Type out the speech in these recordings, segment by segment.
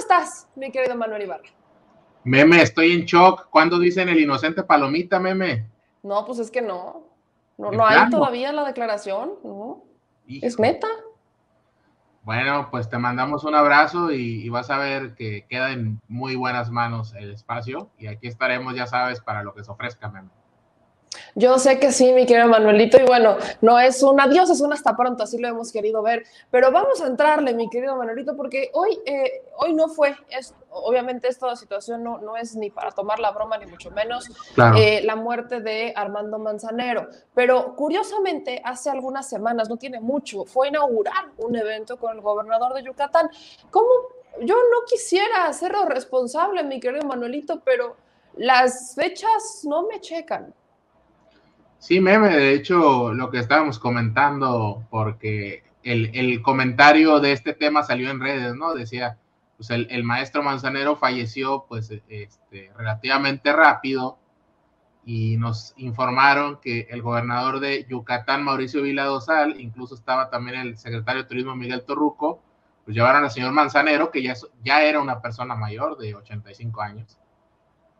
estás, mi querido Manuel Ibarra? Meme, estoy en shock. ¿Cuándo dicen el inocente palomita, meme? No, pues es que no. No, no hay todavía la declaración. No. Es meta. Bueno, pues te mandamos un abrazo y, vas a ver que queda en muy buenas manos el espacio y aquí estaremos, ya sabes, para lo que se ofrezca, meme. Yo sé que sí, mi querido Manuelito, y bueno, no es un adiós, es un hasta pronto, así lo hemos querido ver, pero vamos a entrarle, mi querido Manuelito, porque hoy, eh, hoy no fue, es, obviamente esta situación no, no es ni para tomar la broma, ni mucho menos eh, la muerte de Armando Manzanero, pero curiosamente hace algunas semanas, no tiene mucho, fue a inaugurar un evento con el gobernador de Yucatán. ¿Cómo? Yo no quisiera hacerlo responsable, mi querido Manuelito, pero las fechas no me checan. Sí, meme, de hecho, lo que estábamos comentando, porque el, comentario de este tema salió en redes, ¿no? Decía, pues el, maestro Manzanero falleció pues este, relativamente rápido y nos informaron que el gobernador de Yucatán, Mauricio Vila Dosal, incluso estaba también el secretario de Turismo Miguel Torruco, pues llevaron al señor Manzanero, que ya, ya era una persona mayor de 85 años,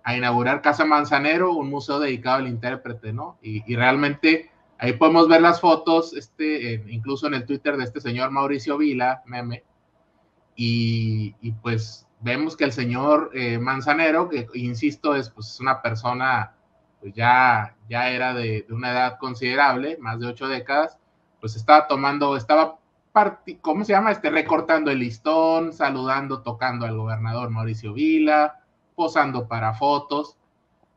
a inaugurar Casa Manzanero, un museo dedicado al intérprete, ¿no? Y, realmente ahí podemos ver las fotos, este, incluso en el Twitter de este señor Mauricio Vila, meme, y, pues vemos que el señor eh, Manzanero, que insisto, es pues una persona, pues ya, ya era de, una edad considerable, más de ocho décadas, pues estaba tomando, estaba, ¿cómo se llama? Este, recortando el listón, saludando, tocando al gobernador Mauricio Vila, posando para fotos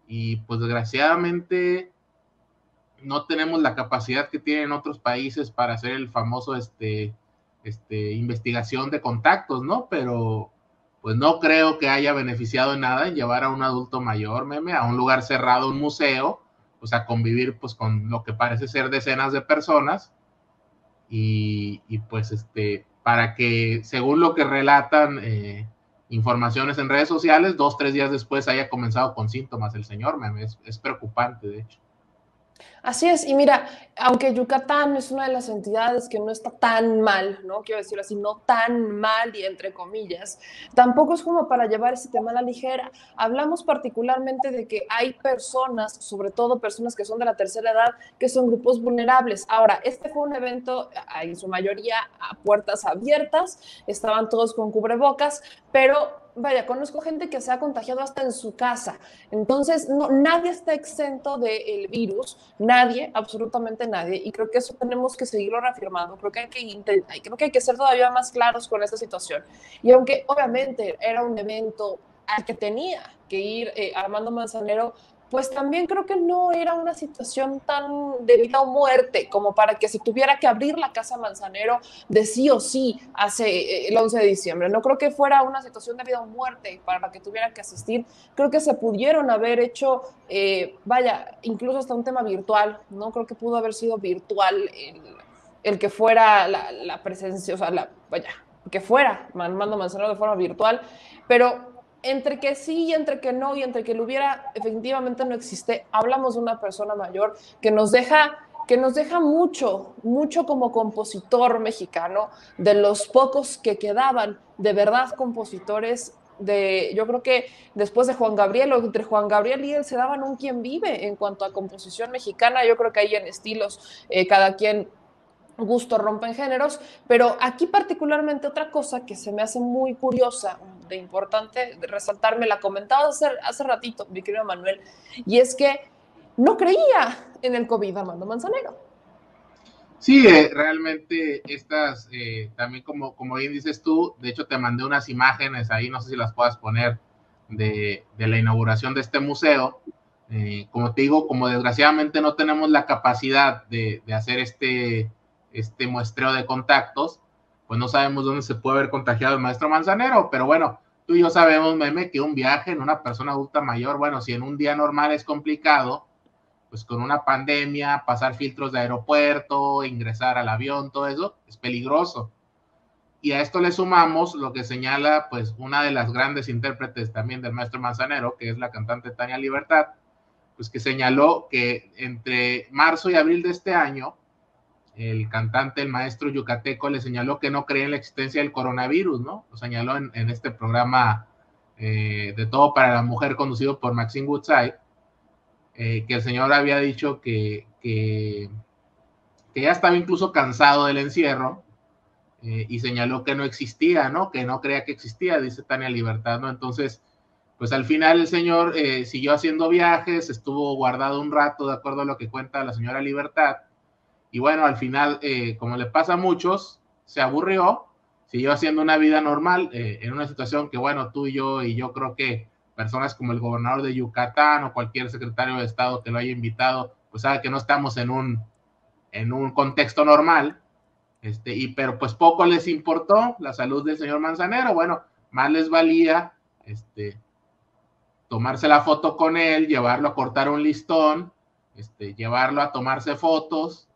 y pues desgraciadamente no tenemos la capacidad que tienen otros países para hacer el famoso este, este, investigación de contactos, ¿no? Pero pues no creo que haya beneficiado en nada en llevar a un adulto mayor, meme, a un lugar cerrado, un museo, o sea, convivir pues con lo que parece ser decenas de personas y, pues este, para que según lo que relatan eh, informaciones en redes sociales, dos, tres días después haya comenzado con síntomas el señor, es, es preocupante, de hecho. Así es, y mira, aunque Yucatán es una de las entidades que no está tan mal, ¿no? Quiero decirlo así, no tan mal y entre comillas, tampoco es como para llevar ese tema a la ligera. Hablamos particularmente de que hay personas, sobre todo personas que son de la tercera edad, que son grupos vulnerables. Ahora, este fue un evento en su mayoría a puertas abiertas, estaban todos con cubrebocas, pero vaya, conozco gente que se ha contagiado hasta en su casa. Entonces, no, nadie está exento del virus, nadie, absolutamente nadie. Y creo que eso tenemos que seguirlo reafirmando. Creo que hay que intentar, creo que hay que ser todavía más claros con esta situación. Y aunque obviamente era un evento al que tenía que ir eh, Armando Manzanero, pues también creo que no era una situación tan de vida o muerte como para que se tuviera que abrir la casa Manzanero de sí o sí hace eh, el 11 de diciembre. No creo que fuera una situación de vida o muerte para que tuviera que asistir. Creo que se pudieron haber hecho, eh, vaya, incluso hasta un tema virtual, ¿no? Creo que pudo haber sido virtual el, que fuera la, presencia, o sea, la, vaya, que fuera Armando Manzanero de forma virtual, pero entre que sí y entre que no y entre que lo hubiera, efectivamente no existe. Hablamos de una persona mayor que nos deja que nos deja mucho, mucho como compositor mexicano, de los pocos que quedaban de verdad compositores de, yo creo que después de Juan Gabriel, o entre Juan Gabriel y él se daban un quien vive en cuanto a composición mexicana, yo creo que ahí en estilos eh, cada quien gusto rompen géneros, pero aquí particularmente otra cosa que se me hace muy curiosa, de importante resaltar, me la comentaba hace, hace ratito, mi querido Manuel, y es que no creía en el COVID Amando Manzanero. Sí, eh, realmente estas, eh, también como, como bien dices tú, de hecho te mandé unas imágenes ahí, no sé si las puedas poner, de, de la inauguración de este museo. Eh, como te digo, como desgraciadamente no tenemos la capacidad de, de hacer este, este muestreo de contactos, pues no sabemos dónde se puede haber contagiado el maestro Manzanero, pero bueno, tú y yo sabemos, meme, que un viaje en una persona adulta mayor, bueno, si en un día normal es complicado, pues con una pandemia, pasar filtros de aeropuerto, ingresar al avión, todo eso, es peligroso. Y a esto le sumamos lo que señala, pues, una de las grandes intérpretes también del maestro Manzanero, que es la cantante Tania Libertad, pues que señaló que entre marzo y abril de este año, el cantante, el maestro yucateco, le señaló que no creía en la existencia del coronavirus, ¿no? Lo señaló en, este programa eh, de Todo para la Mujer conducido por Maxine Woodside, eh, que el señor había dicho que, que, ya estaba incluso cansado del encierro eh, y señaló que no existía, ¿no? Que no creía que existía, dice Tania Libertad, ¿no? Entonces, pues al final el señor siguió haciendo viajes, estuvo guardado un rato, de acuerdo a lo que cuenta la señora Libertad, y bueno, al final, eh, como le pasa a muchos, se aburrió, siguió haciendo una vida normal eh, en una situación que, bueno, tú y yo, y yo creo que personas como el gobernador de Yucatán o cualquier secretario de Estado que lo haya invitado, pues sabe que no estamos en un, en un contexto normal, este, y pero pues poco les importó la salud del señor Manzanero, bueno, más les valía este, tomarse la foto con él, llevarlo a cortar un listón, este, llevarlo a tomarse fotos,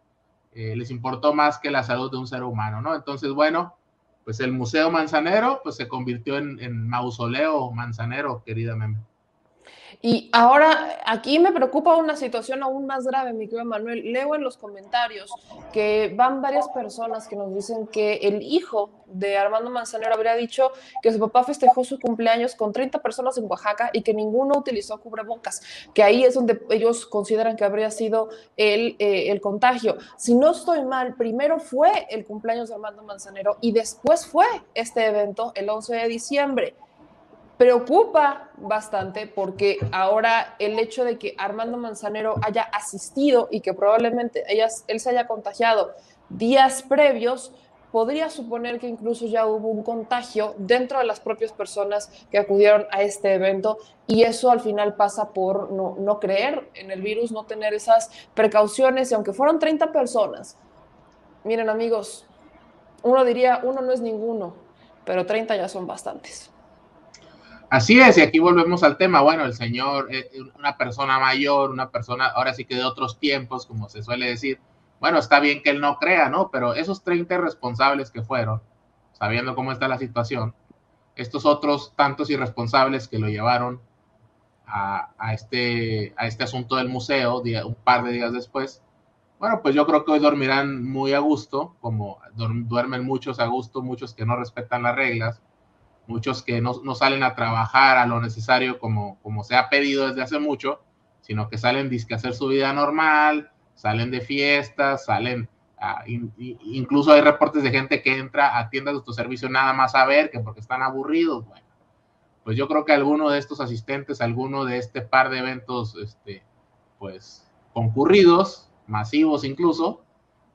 eh, les importó más que la salud de un ser humano, ¿no? Entonces, bueno, pues el Museo Manzanero, pues se convirtió en, en mausoleo manzanero, querida Meme. Y ahora aquí me preocupa una situación aún más grave, mi querido Manuel. Leo en los comentarios que van varias personas que nos dicen que el hijo de Armando Manzanero habría dicho que su papá festejó su cumpleaños con 30 personas en Oaxaca y que ninguno utilizó cubrebocas, que ahí es donde ellos consideran que habría sido el, eh, el contagio. Si no estoy mal, primero fue el cumpleaños de Armando Manzanero y después fue este evento el 11 de diciembre preocupa bastante porque ahora el hecho de que Armando Manzanero haya asistido y que probablemente él se haya contagiado días previos, podría suponer que incluso ya hubo un contagio dentro de las propias personas que acudieron a este evento y eso al final pasa por no, no creer en el virus, no tener esas precauciones y aunque fueron 30 personas, miren amigos, uno diría, uno no es ninguno, pero 30 ya son bastantes. Así es, y aquí volvemos al tema. Bueno, el señor, eh, una persona mayor, una persona, ahora sí que de otros tiempos, como se suele decir, bueno, está bien que él no crea, ¿no? Pero esos 30 responsables que fueron, sabiendo cómo está la situación, estos otros tantos irresponsables que lo llevaron a, este, a este asunto del museo un par de días después, bueno, pues yo creo que hoy dormirán muy a gusto, como duermen muchos a gusto, muchos que no respetan las reglas muchos que no, no, salen a trabajar a lo necesario como, como se ha pedido desde hace mucho, sino que salen a hacer su vida normal, salen de fiestas, salen, incluso hay reportes de gente que entra a tiendas de autoservicio nada más a ver que porque están aburridos, bueno, pues yo creo que alguno de estos asistentes, alguno de este par de eventos, este, pues concurridos, masivos incluso,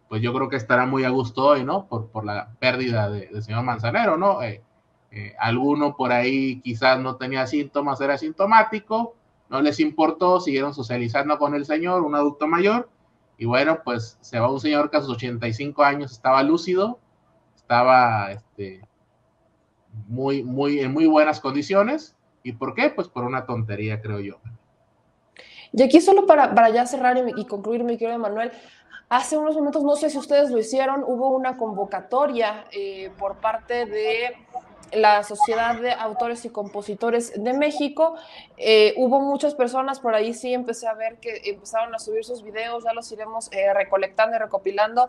pues yo creo que estará muy a gusto hoy, ¿no? Por, por la pérdida del señor Manzanero, ¿no? Eh, eh, alguno por ahí quizás no tenía síntomas, era sintomático, no les importó, siguieron socializando con el señor, un adulto mayor, y bueno, pues se va un señor que a sus 85 años estaba lúcido, estaba este, muy, muy, en muy buenas condiciones. ¿Y por qué? Pues por una tontería, creo yo. Y aquí solo para, para ya cerrar y, concluir, mi querido Manuel, hace unos momentos, no sé si ustedes lo hicieron, hubo una convocatoria eh, por parte de la Sociedad de Autores y Compositores de México. Eh, hubo muchas personas, por ahí sí empecé a ver que empezaron a subir sus videos, ya los iremos eh, recolectando y recopilando.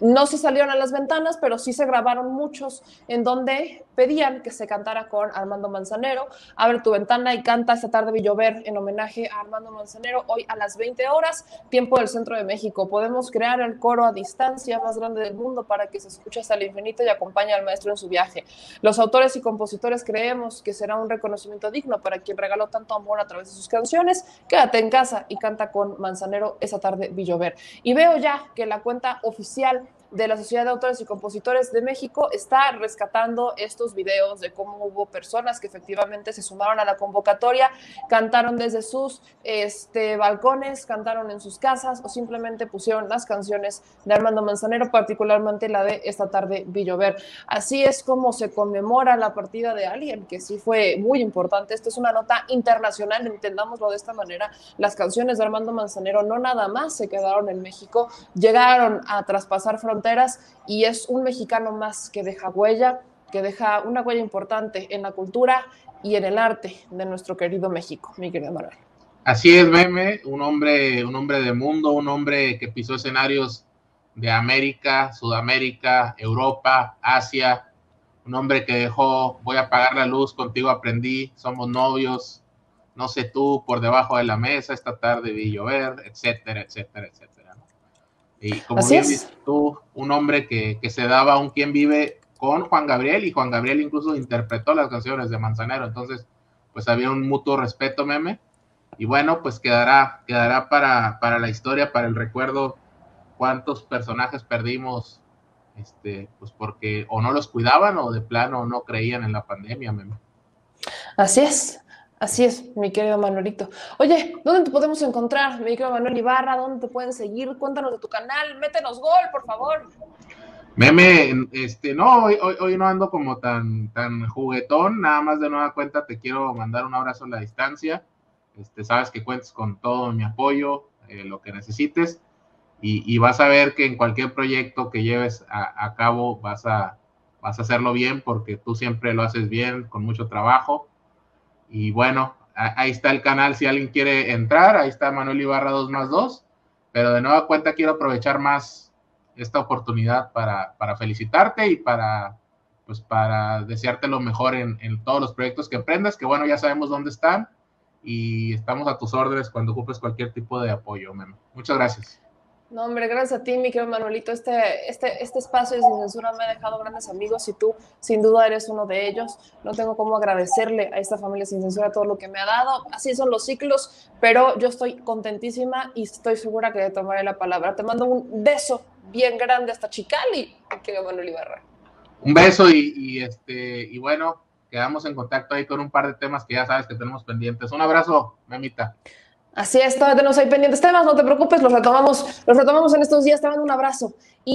No se salieron a las ventanas, pero sí se grabaron muchos en donde pedían que se cantara con Armando Manzanero. Abre tu ventana y canta esta tarde Villover en homenaje a Armando Manzanero hoy a las 20 horas, tiempo del centro de México. Podemos crear el coro a distancia más grande del mundo para que se escuche hasta el infinito y acompañe al maestro en su viaje. Los autores y compositores creemos que será un reconocimiento digno para quien regaló tanto amor a través de sus canciones. Quédate en casa y canta con Manzanero esa tarde Villover. Y veo ya que la cuenta oficial de la Sociedad de Autores y Compositores de México está rescatando estos videos de cómo hubo personas que efectivamente se sumaron a la convocatoria, cantaron desde sus este, balcones, cantaron en sus casas o simplemente pusieron las canciones de Armando Manzanero, particularmente la de esta tarde Villover. Así es como se conmemora la partida de alguien que sí fue muy importante. Esta es una nota internacional, entendámoslo de esta manera. Las canciones de Armando Manzanero no nada más se quedaron en México, llegaron a traspasar fronteras y es un mexicano más que deja huella, que deja una huella importante en la cultura y en el arte de nuestro querido México, mi querido Manuel. Así es, Meme, un hombre, un hombre de mundo, un hombre que pisó escenarios de América, Sudamérica, Europa, Asia, un hombre que dejó, voy a pagar la luz, contigo aprendí, somos novios, no sé tú, por debajo de la mesa, esta tarde vi llover, etcétera, etcétera, etcétera. Y como bien tú, un hombre que, que se daba un quien vive con Juan Gabriel y Juan Gabriel incluso interpretó las canciones de Manzanero, entonces pues había un mutuo respeto, meme. Y bueno, pues quedará, quedará para, para la historia, para el recuerdo, cuántos personajes perdimos, este, pues porque o no los cuidaban o de plano no creían en la pandemia, meme. Así es, Así es, mi querido Manuelito. Oye, ¿dónde te podemos encontrar, mi querido Manuel Ibarra? ¿Dónde te pueden seguir? Cuéntanos de tu canal, métenos gol, por favor. Meme, este, no, hoy, no ando como tan, tan juguetón, nada más de nueva cuenta te quiero mandar un abrazo a la distancia. Este, sabes que cuentes con todo mi apoyo, eh, lo que necesites, y, vas a ver que en cualquier proyecto que lleves a, cabo vas a, vas a hacerlo bien, porque tú siempre lo haces bien, con mucho trabajo. Y bueno, ahí está el canal si alguien quiere entrar, ahí está Manuel Ibarra 2 más 2, pero de nueva cuenta quiero aprovechar más esta oportunidad para, para felicitarte y para, pues, para desearte lo mejor en, en, todos los proyectos que emprendas, que bueno, ya sabemos dónde están y estamos a tus órdenes cuando ocupes cualquier tipo de apoyo. Muchas gracias. No, hombre, gracias a ti, mi querido Manuelito. Este, este, este espacio de Sin Censura me ha dejado grandes amigos y tú, sin duda, eres uno de ellos. No tengo cómo agradecerle a esta familia Sin Censura todo lo que me ha dado. Así son los ciclos, pero yo estoy contentísima y estoy segura que tomaré la palabra. Te mando un beso bien grande hasta Chicali, que Manuel Ibarra. Un beso y, este, y bueno, quedamos en contacto ahí con un par de temas que ya sabes que tenemos pendientes. Un abrazo, Memita. Así es, todavía tenemos ahí pendientes temas, no te preocupes, los retomamos, los retomamos en estos días, te mando un abrazo. Y